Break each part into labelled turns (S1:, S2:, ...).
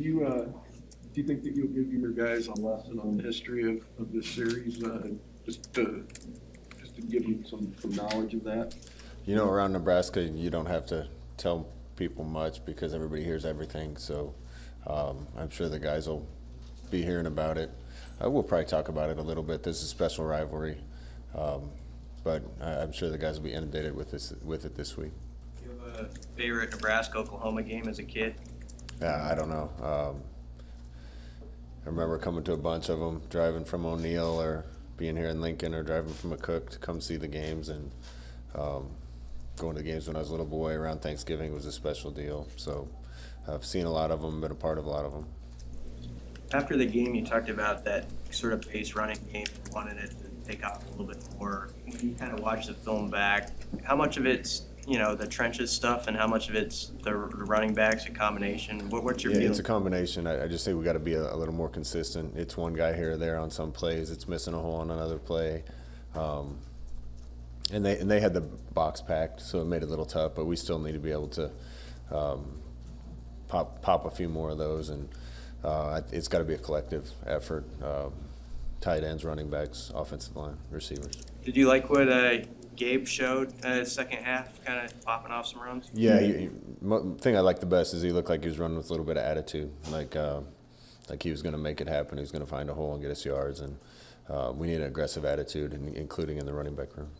S1: Do you, uh, do you think that you'll give your guys a lesson on the history of, of this series, uh, just to, just to give them some, some knowledge of that?
S2: You know, around Nebraska, you don't have to tell people much because everybody hears everything. So um, I'm sure the guys will be hearing about it. Uh, we'll probably talk about it a little bit. This is a special rivalry, um, but I- I'm sure the guys will be inundated with this with it this week.
S3: Do you have a favorite Nebraska-Oklahoma game as a kid?
S2: Yeah, I don't know. Um, I remember coming to a bunch of them, driving from O'Neill or being here in Lincoln or driving from McCook to come see the games and um, going to the games when I was a little boy around Thanksgiving was a special deal. So I've seen a lot of them, been a part of a lot of them.
S3: After the game, you talked about that sort of pace running game, wanted it to take off a little bit more. When you kind of watch the film back, how much of it's, you know, the trenches stuff and how much of it's the running backs, a combination? What, what's your
S2: Yeah,
S3: feeling?
S2: it's a combination. I, I just say we got to be a, a little more consistent. It's one guy here or there on some plays. It's missing a hole on another play. Um, and they and they had the box packed, so it made it a little tough. But we still need to be able to um, pop pop a few more of those, and uh, it's got to be a collective effort. Um, tight ends, running backs, offensive line, receivers.
S3: Did you like what uh, Gabe showed uh, second half, kind of popping off some runs?
S2: Yeah, he, he, thing I like the best is he looked like he was running with a little bit of attitude, like uh, like he was going to make it happen. He was going to find a hole and get us yards, and uh, we need an aggressive attitude, in, including in the running back room.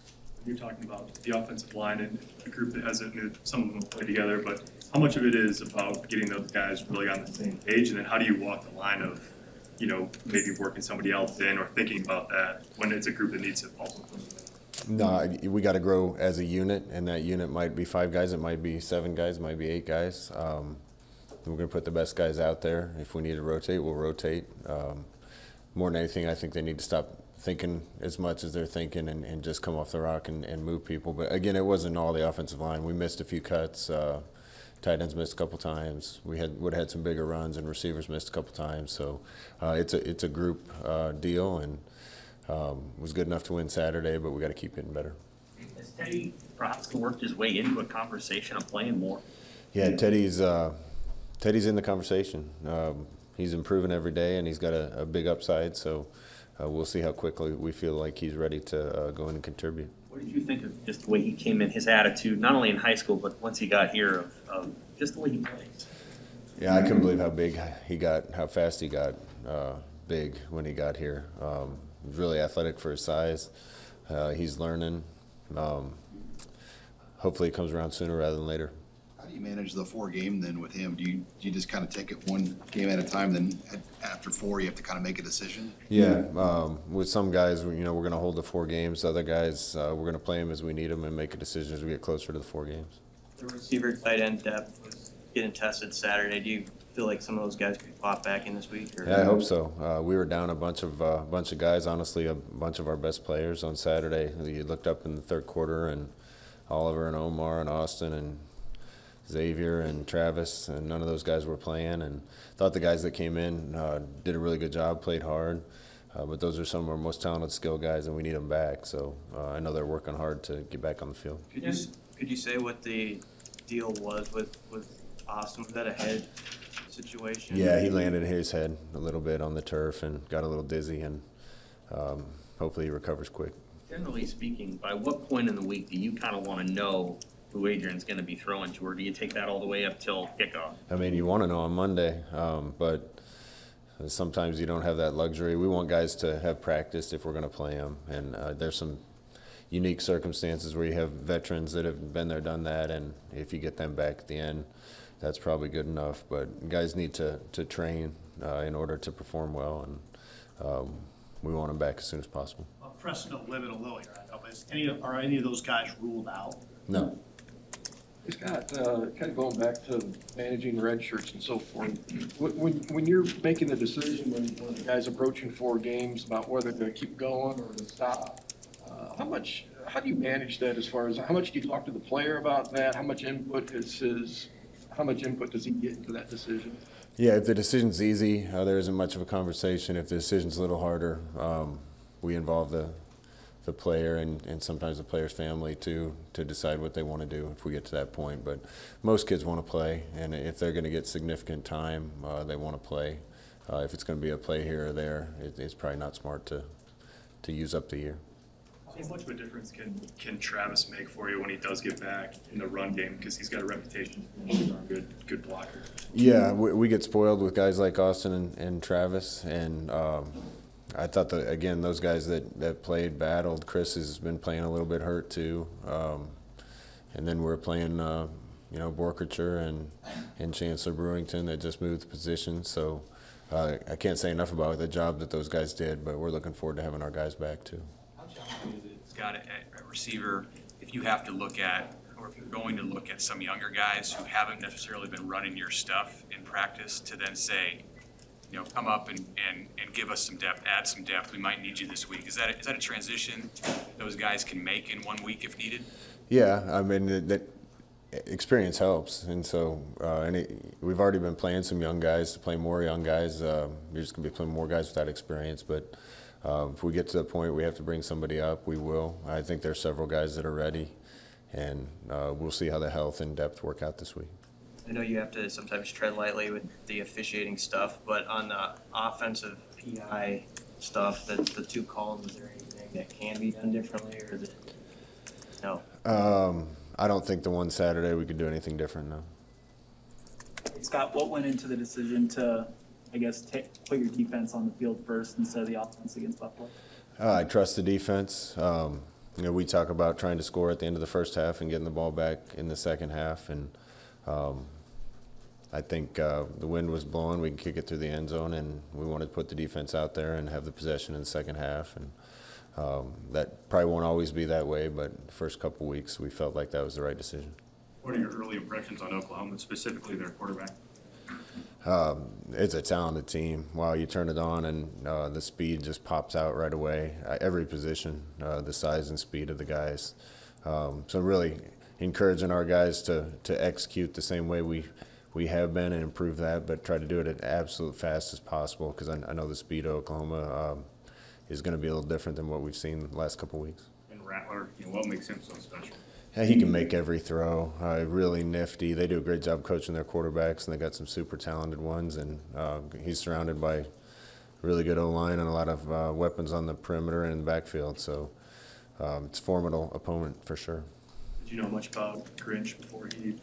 S4: You're talking about the offensive line and a group that hasn't, some of them play together, but how much of it is about getting those guys really on the same page? And then how do you walk the line of, you know, maybe working somebody else in or thinking about that when it's a group that needs to also play together?
S2: No, we got to grow as a unit, and that unit might be five guys, it might be seven guys, it might be eight guys. Um, we're going to put the best guys out there. If we need to rotate, we'll rotate. Um, more than anything, I think they need to stop thinking as much as they're thinking and, and just come off the rock and, and move people. But again, it wasn't all the offensive line. We missed a few cuts. Uh, tight ends missed a couple times. We had would have had some bigger runs, and receivers missed a couple times. So uh, it's a it's a group uh, deal, and um, was good enough to win Saturday. But we got to keep getting better.
S5: Has Teddy Prochazka worked his way into a conversation of playing more?
S2: Yeah, Teddy's uh, Teddy's in the conversation. Um, he's improving every day, and he's got a, a big upside. So uh, we'll see how quickly we feel like he's ready to uh, go in and contribute.
S5: What did you think of just the way he came in, his attitude, not only in high school, but once he got here, of, of just the way he plays?
S2: Yeah, I couldn't believe how big he got, how fast he got uh, big when he got here. Um, really athletic for his size. Uh, he's learning. Um, hopefully, it comes around sooner rather than later.
S6: How do you manage the four game then with him? Do you, do you just kind of take it one game at a time, then at- after four, you have to kind of make a decision?
S2: Yeah, um, with some guys, you know, we're going to hold the four games. Other guys, uh, we're going to play them as we need them and make a decision as we get closer to the four games.
S3: The receiver tight end depth was getting tested Saturday. Do you feel like some of those guys could pop back in this week? Or?
S2: Yeah, I hope so. Uh, we were down a bunch of uh, bunch of guys. Honestly, a bunch of our best players on Saturday. You looked up in the third quarter, and Oliver and Omar and Austin and Xavier and Travis, and none of those guys were playing. And thought the guys that came in uh, did a really good job, played hard. Uh, but those are some of our most talented skill guys, and we need them back. So uh, I know they're working hard to get back on the field.
S3: Could you could you say what the deal was with with Austin? Was that a head situation?
S2: Yeah, he landed his head a little bit on the turf and got a little dizzy, and um, hopefully he recovers quick.
S5: Generally speaking, by what point in the week do you kind of want to know who Adrian's going to be throwing to, or do you take that all the way up till kickoff?
S2: I mean, you want to know on Monday, um, but sometimes you don't have that luxury. We want guys to have practiced if we're going to play them, and uh, there's some unique circumstances where you have veterans that have been there, done that, and if you get them back at the end, that's probably good enough. But guys need to to train uh, in order to perform well, and um, we want them back as soon as possible.
S7: Well, Preston will limit a little here, I know, but is any, are any of those guys ruled out?
S2: No.
S1: Hey, Scott, uh, kind of going back to managing red shirts and so forth, when, when, when you're making the decision, when, when the guy's approaching four games about whether to keep going or to stop, uh, how much, how do you manage that as far as, how much do you talk to the player about that? How much input is his, how much input does he get into that decision?
S2: Yeah, if the decision's easy, uh, there isn't much of a conversation. If the decision's a little harder, um, we involve the the player and, and sometimes the player's family too to decide what they want to do if we get to that point. But most kids want to play, and if they're going to get significant time, uh, they want to play. Uh, if it's going to be a play here or there, it, it's probably not smart to to use up the year.
S4: How much of a difference can, can Travis make for you when he does get back in the run game? Because he's got a reputation for being a good, good blocker.
S2: Yeah, we, we get spoiled with guys like Austin and, and Travis, and um, I thought that again those guys that, that played battled. Chris has been playing a little bit hurt too, um, and then we're playing uh, you know Boerkircher and and Chancellor Brewington that just moved positions. So uh, I can't say enough about the job that those guys did, but we're looking forward to having our guys back too.
S8: Scott, at, at receiver, if you have to look at, or if you're going to look at some younger guys who haven't necessarily been running your stuff in practice, to then say, you know, come up and, and, and give us some depth, add some depth, we might need you this week. Is that, is that a transition those guys can make in one week if needed?
S2: Yeah, I mean that, that experience helps, and so uh, and it, we've already been playing some young guys to play more young guys. Uh, you're just gonna be playing more guys without experience, but uh, if we get to the point we have to bring somebody up, we will. I think there's several guys that are ready, and uh, we'll see how the health and depth work out this week.
S3: I know you have to sometimes tread lightly with the officiating stuff, but on the offensive PI stuff, the, the two calls, is there anything that can be done differently, or is it? No.
S2: Um, I don't think the one Saturday we could do anything different now.
S9: Scott, what went into the decision to, I guess, ta put your defense on the field first instead of the offense against Buffalo?
S2: Uh, I trust the defense. Um, you know, we talk about trying to score at the end of the first half and getting the ball back in the second half, and um, I think uh, the wind was blowing. We can kick it through the end zone, and we wanted to put the defense out there and have the possession in the second half. And um, that probably won't always be that way, but the first couple weeks we felt like that was the right decision.
S4: What are your early impressions on Oklahoma, specifically their quarterback?
S2: Um, it's a talented team. Wow, you turn it on and uh, the speed just pops out right away. Uh, every position, uh, the size and speed of the guys. Um, so really encouraging our guys to to execute the same way we we have been and improve that, but try to do it at absolute fast as possible because I, I know the speed of Oklahoma um, is going to be a little different than what we've seen the last couple weeks.
S4: And Rattler, you know, what makes him so special?
S2: Yeah, he can make every throw. Uh, really nifty. They do a great job coaching their quarterbacks, and they got some super talented ones. And uh, he's surrounded by really good O line and a lot of uh, weapons on the perimeter and in the backfield. So um, it's a formidable opponent for sure.
S4: Did you know much about Grinch before he,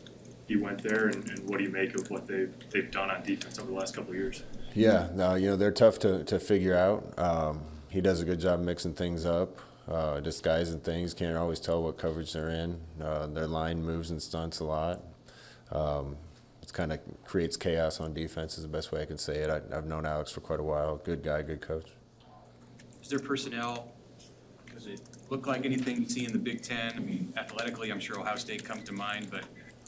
S4: he went there, and, and what do you make of what they've, they've done on defense over the last couple of years?
S2: Yeah, no, you know they're tough to, to figure out. Um, he does a good job mixing things up, uh, disguising things. Can't always tell what coverage they're in. Uh, their line moves and stunts a lot. Um, it kind of creates chaos on defense. Is the best way I can say it. I, I've known Alex for quite a while. Good guy, good coach.
S8: Is there personnel, does it look like anything you see in the Big Ten? I mean, athletically, I'm sure Ohio State comes to mind, but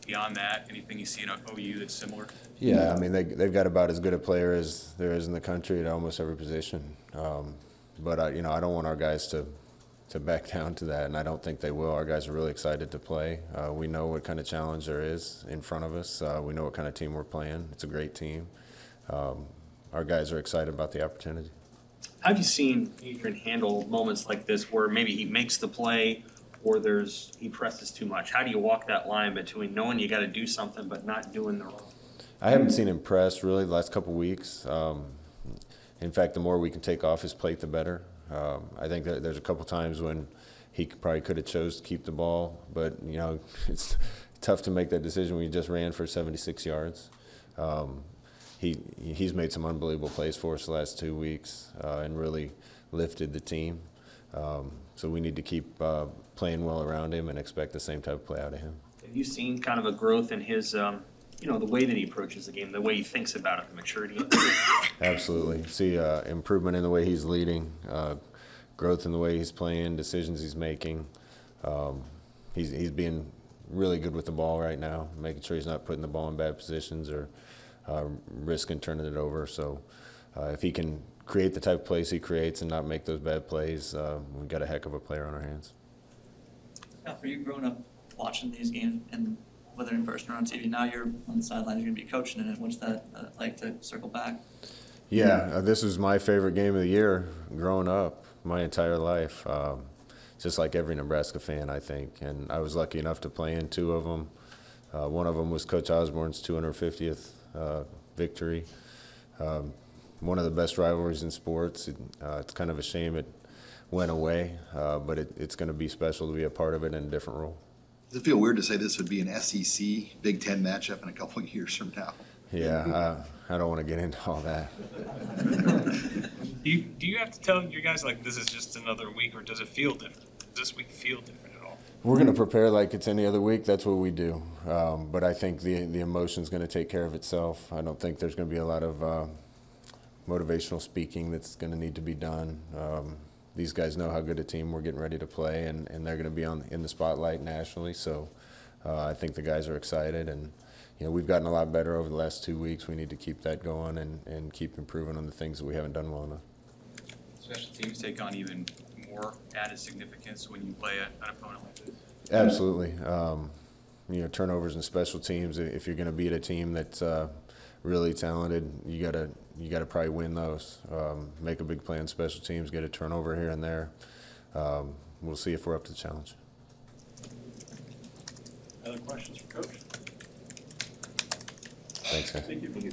S8: beyond that, anything you see in OU that's similar?
S2: Yeah, I mean they they've got about as good a player as there is in the country at almost every position. Um, but I, you know, I don't want our guys to to back down to that, and I don't think they will. Our guys are really excited to play. Uh, we know what kind of challenge there is in front of us. Uh, we know what kind of team we're playing. It's a great team. Um, our guys are excited about the opportunity.
S5: Have you seen Adrian handle moments like this where maybe he makes the play or there's he presses too much? How do you walk that line between knowing you got to do something but not doing the wrong?
S2: I haven't seen him press really the last couple weeks. Um, in fact, the more we can take off his plate, the better. Um, I think that there's a couple times when he probably could have chose to keep the ball, but you know it's tough to make that decision when you just ran for 76 yards. Um, he he's made some unbelievable plays for us the last two weeks uh, and really lifted the team. Um, so we need to keep uh, playing well around him and expect the same type of play out of him.
S5: Have you seen kind of a growth in his, um, you know, the way that he approaches the game, the way he thinks about it, the maturity?
S2: Absolutely. See uh, improvement in the way he's leading, uh, growth in the way he's playing, decisions he's making. Um, he's he's being really good with the ball right now, making sure he's not putting the ball in bad positions or uh, risking turning it over. So uh, if he can create the type of plays he creates and not make those bad plays, uh, we've got a heck of a player on our hands.
S10: Yeah, for you growing up watching these games and whether in person or on TV, now you're on the sidelines, you're gonna be coaching in it. What's that uh, like to circle back?
S2: Yeah, uh, this was my favorite game of the year growing up, my entire life. Um, just like every Nebraska fan, I think. And I was lucky enough to play in two of them. Uh, one of them was Coach Osborne's 250th uh, victory. Um, one of the best rivalries in sports. It, uh, it's kind of a shame it went away, uh, but it, it's going to be special to be a part of it in a different role.
S6: Does it feel weird to say this would be an SEC Big Ten matchup in a couple of years from now?
S2: Yeah, uh, I don't want to get into all that.
S11: Do you, do you have to tell your guys like this is just another week, or does it feel different? Does this week feel different at all?
S2: We're going to prepare like it's any other week. That's what we do. Um, but I think the the emotion's going to take care of itself. I don't think there's going to be a lot of uh, motivational speaking that's going to need to be done. Um, these guys know how good a team we're getting ready to play, and, and they're going to be on in the spotlight nationally. So uh, I think the guys are excited, and you know we've gotten a lot better over the last two weeks. We need to keep that going and, and keep improving on the things that we haven't done well enough.
S8: Special teams take on even more added significance when you play a- an opponent like this.
S2: Absolutely. Um, you know, turnovers and special teams. If you're going to beat a team that's uh, really talented, you gotta you gotta probably win those. Um, make a big play on special teams. Get a turnover here and there. Um, we'll see if we're up to the challenge.
S7: Other questions for Coach?
S2: Thanks, guys.
S7: Thank you.